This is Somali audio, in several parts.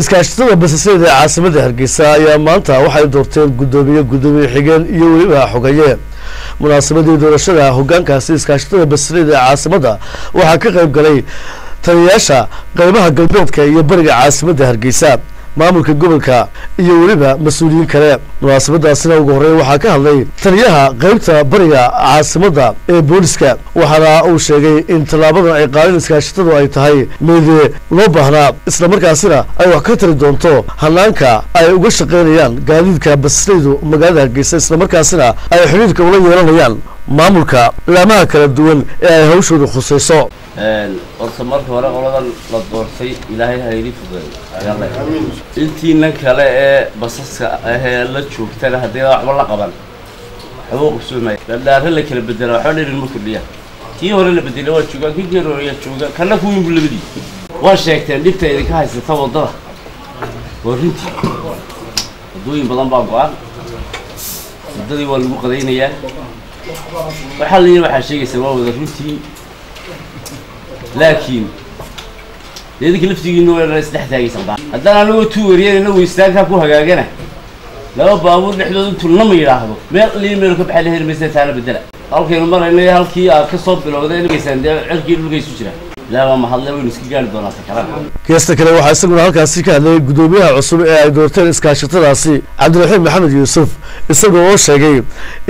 iskaashatada basasada ee caasimada hargeysa ayaa maanta waxay doorteen guddoomiye guddoomiye xigeen iyo weliba xogeeye munaasabadii doorashada hogaankaasi iskaashatada basasada ee caasimada waxaa ka qayb galay taliyayaasha qeybaha galbeedka iyo bariga caasimadda hargeysa maamulka gobolka iyo weliba mas'uuliyiin kale. Munaasabadaasina ugu horreyn waxaa ka hadlay taliyaha qeybta bariga caasimadda ee booliska. Waxaana uu sheegay in tallaabadan ay qaadeen iskaashatadu ay tahay mid loo baahnaa islamarkaasina ay wax ka tari doonto hanaanka ay uga shaqaynayaan gaadiidka basaslaydu magaalada hargeysa islamarkaasina ay xidhiirka ula yeelanayaan maamulka laamaha kala duwan ee ay hawshooda khusayso. Horta marka hore qoladan la doortay ilaahay ha idin fudeeyo intiina kale ee basaska ahee la joogtana haddii waxba la qaban. Waxba qabsoomaya dhadhaare la kala bedela waxba dhirin ma kordhiya. Kii hore la bedelay waa joogaan kii geer hore yaa jooga kana kuwiinbu labadii waa sheegteen dhibta idinka haysata waddada. Waa runtii waddooyin badan baa go-an. Waddadii waa lagu qadaynayaa waxaa layihin waxaa sheegaysaa waa wada runtii. Laakiin idinka laftigiina waa isdhex taagaysan haddaan anagoo tuu wariyana weystaankaa ku hagaagana laba baabuur dhexdooda intuu nama yidhaahdo meel lii meel ka baxay la heli maysa taana bedela halkaynu marayna halkii aad ka soo bilowday inagaysaan dee cirkii dhulkaysu jira geesta kale waxaa isaguna halkaasi ka hadlay guddoomiyaha cusub ee ay doorteen iskaashatadaasi cabdiraxiim maxamed yuusuf isagoo oo sheegay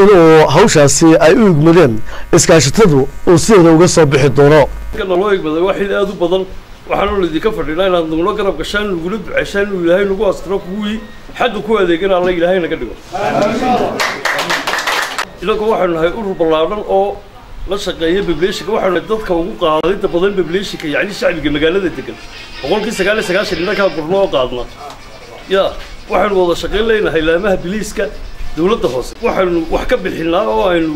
inuu hawshaasi ay u igmadeen iskaashatadu uu sideeda uga soo bixi doono. Naloo igmaday waa xil aad u badan. Waxaanu laydinka fadhinaa inaad nagula garab gashaan nagula duceyshaan inuu ilaahay nagu astiro kuwii xagga ku adeegana alla ilaahay naga dhigo. Inagu waxaynu nahay urur ballaadhan oo la shaqeeya bebleeshinka waxaynu nahay dadka ugu qaadinta badan bebleeshinka yacni shacbiga magaalada degan boqolkii sagaal iyo sagaashan innakaa gurno oo qaadna. Ya waxaynu wada shaqayn leenahay laamaha biliiska dowladda hoose. Waxaynu wax ka bixinaa oo aynu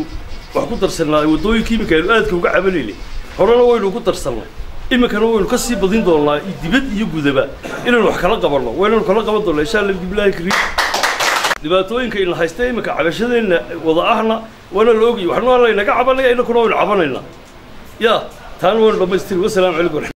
wax ku darsannaa waddooyinkii iminka aynu aadka uga cabanaynay horena waynu ugu darsannay iminkana waynu ka sii badin doonnaa dibad iyo gudaba inaynu wax kala qabanno. Waynaynu kala qaban doonnaa insha allah bibilaahi kariim. Dhibaatooyinka ina haysta iminka cabashadeenna wada ahna waana la ogayay waxna waa laynaga cabanaya innakuna waynu cabanaynaa. Ya taana waynu dhammaystiri wasalaamu calaykum